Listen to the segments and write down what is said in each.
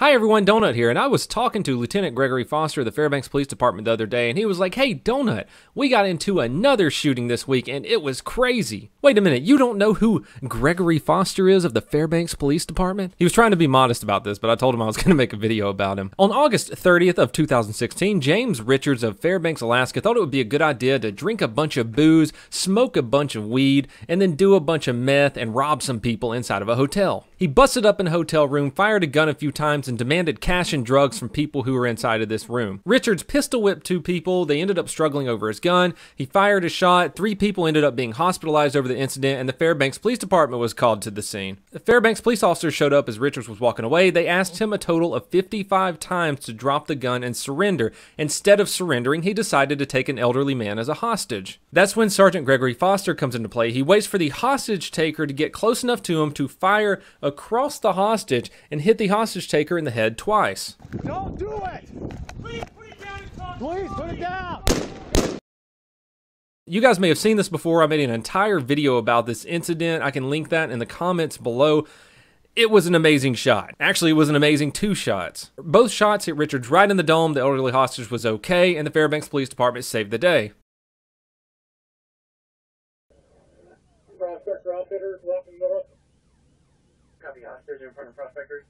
Hi everyone, Donut here, and I was talking to Lieutenant Gregory Foster of the Fairbanks Police Department the other day, and he was like, Hey Donut, we got into another shooting this week, and it was crazy. Wait a minute, you don't know who Gregory Foster is of the Fairbanks Police Department? He was trying to be modest about this, but I told him I was going to make a video about him. On August 30th of 2016, James Richards of Fairbanks, Alaska thought it would be a good idea to drink a bunch of booze, smoke a bunch of weed, and then do a bunch of meth and rob some people inside of a hotel. He busted up in a hotel room, fired a gun a few times, and demanded cash and drugs from people who were inside of this room. Richards pistol whipped two people. They ended up struggling over his gun. He fired a shot. Three people ended up being hospitalized over the incident, and the Fairbanks Police Department was called to the scene. The Fairbanks police officers showed up as Richards was walking away. They asked him a total of 55 times to drop the gun and surrender. Instead of surrendering, he decided to take an elderly man as a hostage. That's when Sergeant Gregory Foster comes into play. He waits for the hostage taker to get close enough to him to fire across the hostage and hit the hostage taker in the head twice. Don't do it! Please put it down Please put it down! You guys may have seen this before. I made an entire video about this incident. I can link that in the comments below. It was an amazing shot. Actually, it was an amazing two shots. Both shots hit Richards right in the dome. The elderly hostage was okay, and the Fairbanks Police Department saved the day. Prospector outfitters walking north. Copy hostage in front of prospectors.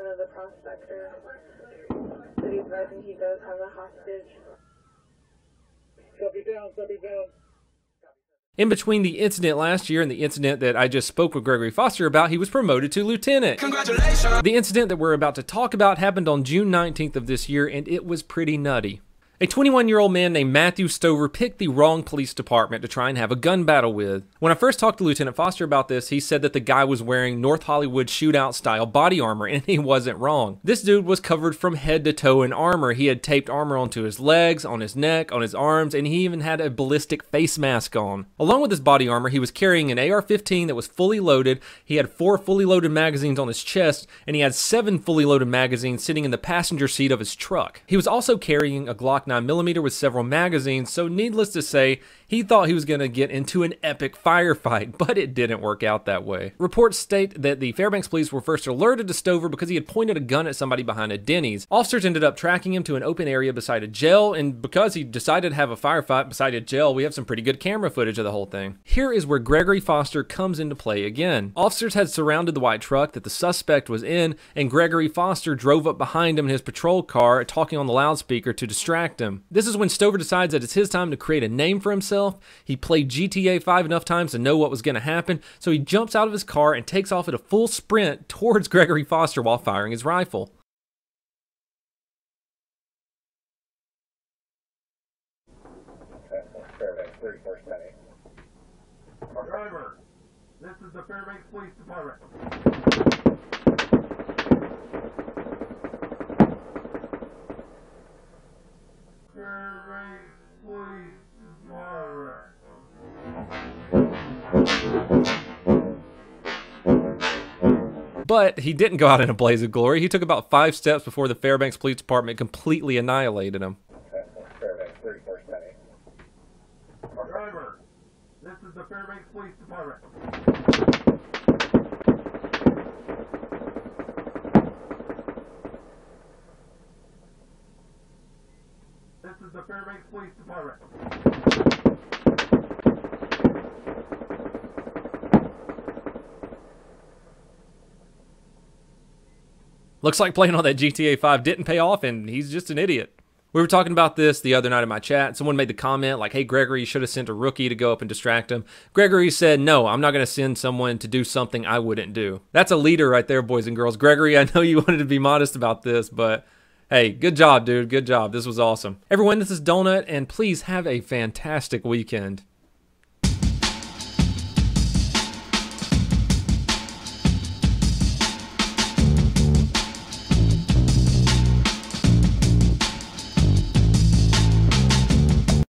uh, the prospector that he's advising he does have a hostage. Copy down, copy down. In between the incident last year and the incident that I just spoke with Gregory Foster about, he was promoted to lieutenant. Congratulations! The incident that we're about to talk about happened on June 19th of this year, and it was pretty nutty. A 21 year old man named Matthew Stover picked the wrong police department to try and have a gun battle with. When I first talked to Lieutenant Foster about this, he said that the guy was wearing North Hollywood shootout style body armor, and he wasn't wrong. This dude was covered from head to toe in armor. He had taped armor onto his legs, on his neck, on his arms, and he even had a ballistic face mask on. Along with his body armor, he was carrying an AR 15 that was fully loaded, he had four fully loaded magazines on his chest, and he had seven fully loaded magazines sitting in the passenger seat of his truck. He was also carrying a Glock 9mm with several magazines, so needless to say, he thought he was going to get into an epic firefight, but it didn't work out that way. Reports state that the Fairbanks police were first alerted to Stover because he had pointed a gun at somebody behind a Denny's. Officers ended up tracking him to an open area beside a jail, and because he decided to have a firefight beside a jail, we have some pretty good camera footage of the whole thing. Here is where Gregory Foster comes into play again. Officers had surrounded the white truck that the suspect was in, and Gregory Foster drove up behind him in his patrol car, talking on the loudspeaker to distract him. This is when Stover decides that it's his time to create a name for himself. He played GTA 5 enough times to know what was going to happen, so he jumps out of his car and takes off at a full sprint towards Gregory Foster while firing his rifle. Fairbanks, 31st Penny. Driver, this is the Fairbanks Police Department. But he didn't go out in a blaze of glory. He took about five steps before the Fairbanks Police Department completely annihilated him. Fairbanks, 31st Penny. Driver, this is the Fairbanks Police Department. This is the Fairbanks Police Department. Looks like playing on that GTA 5 didn't pay off, and he's just an idiot. We were talking about this the other night in my chat. Someone made the comment like, hey, Gregory, you should have sent a rookie to go up and distract him. Gregory said, no, I'm not going to send someone to do something I wouldn't do. That's a leader right there, boys and girls. Gregory, I know you wanted to be modest about this, but hey, good job, dude. Good job. This was awesome. Everyone, this is Donut, and please have a fantastic weekend.